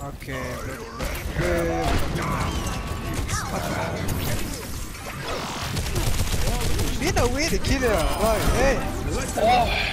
Okay. Biết way to kill kia rồi. hey! Oh.